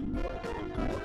Start! Finish!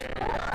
Yeah.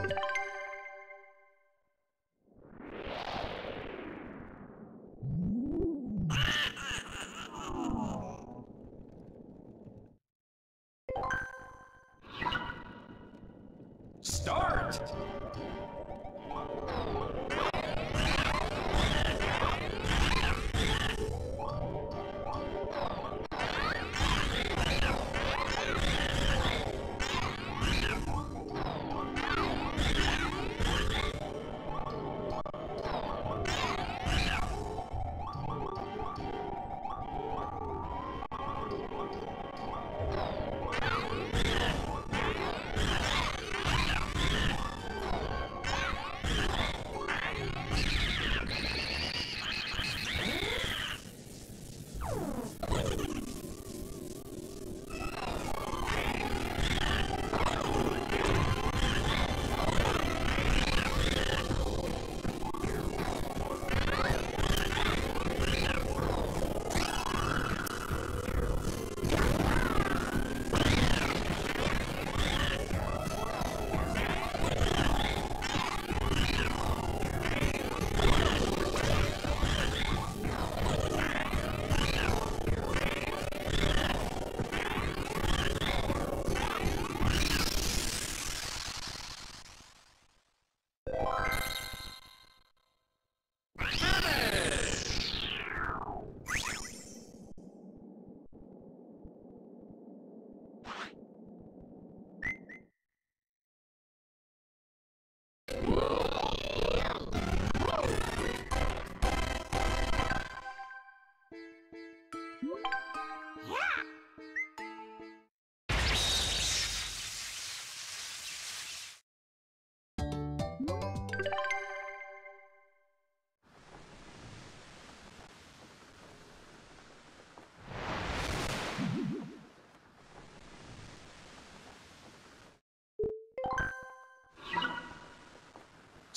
Start!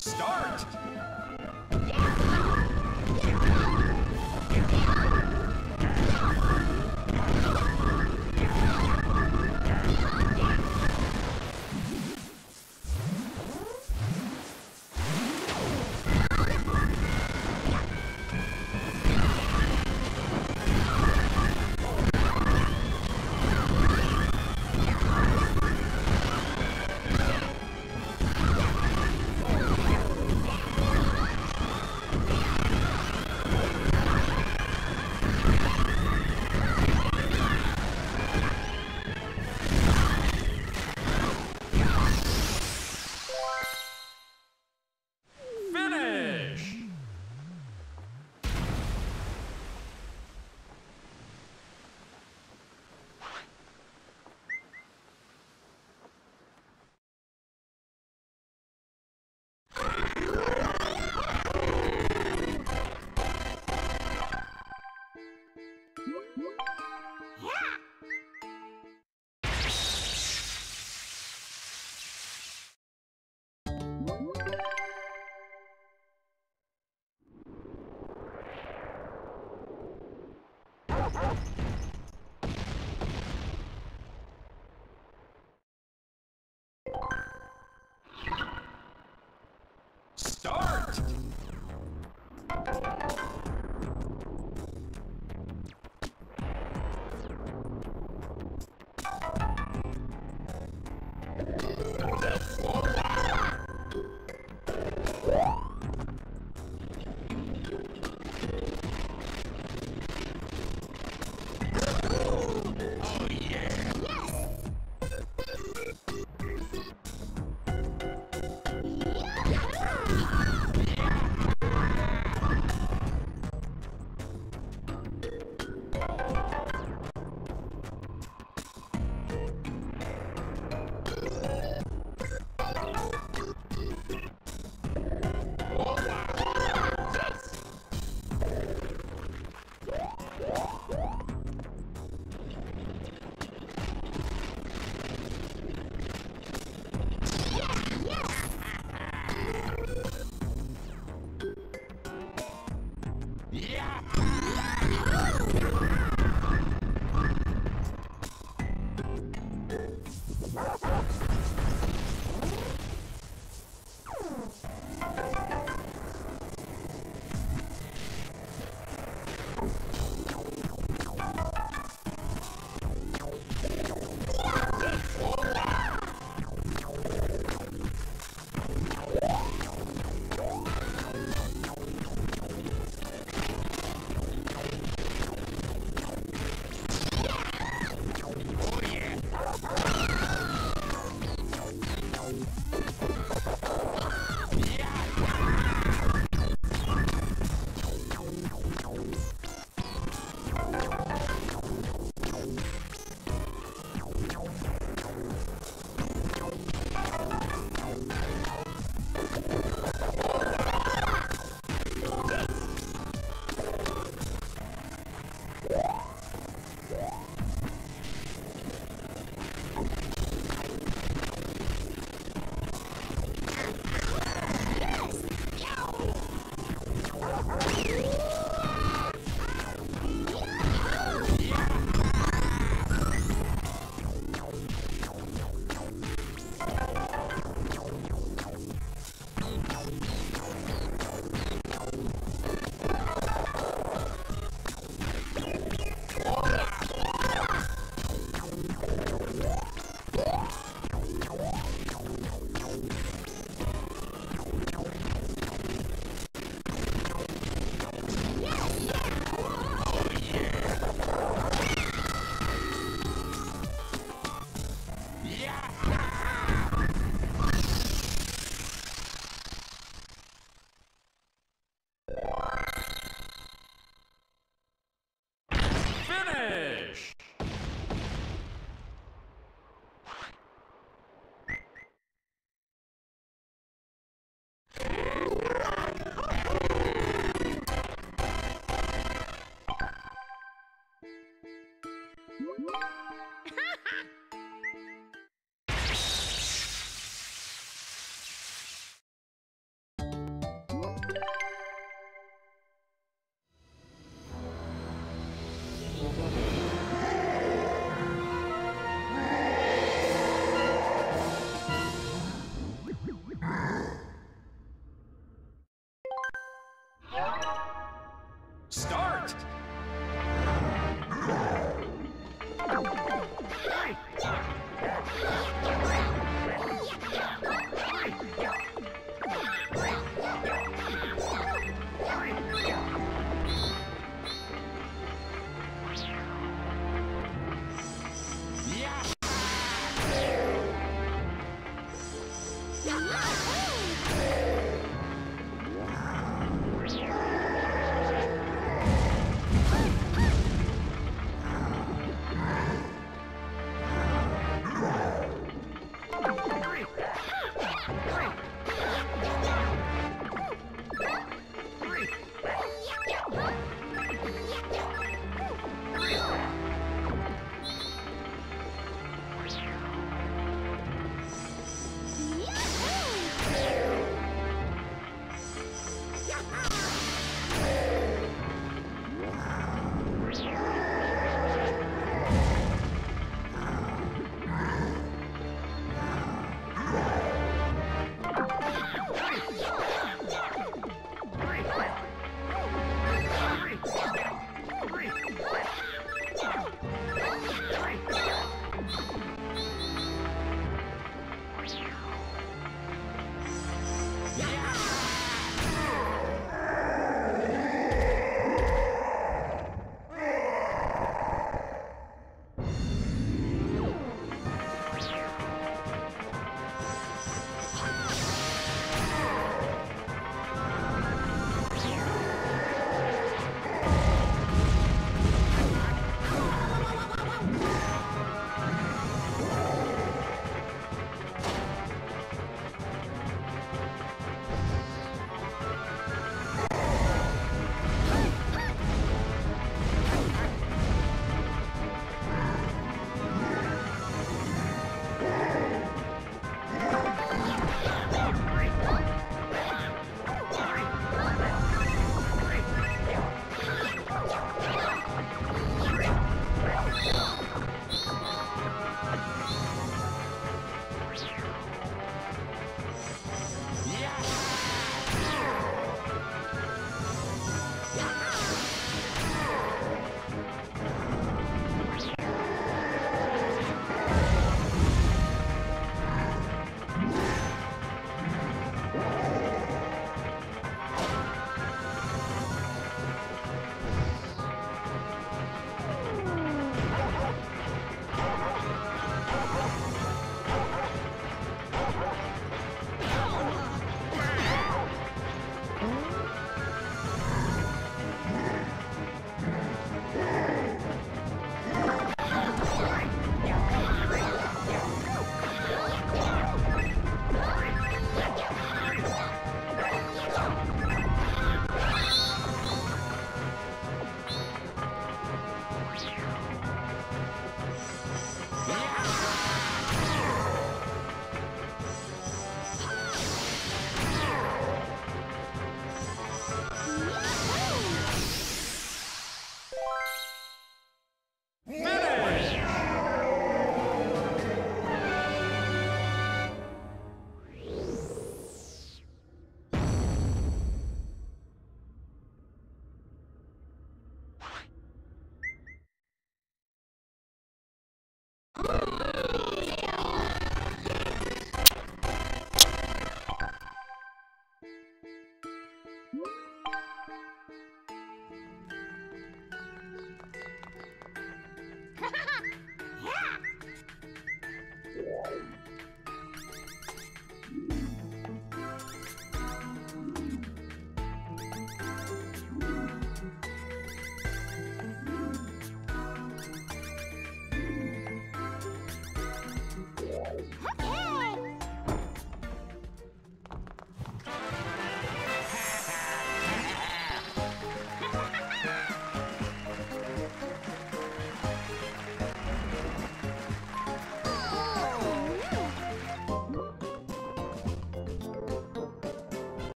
Start!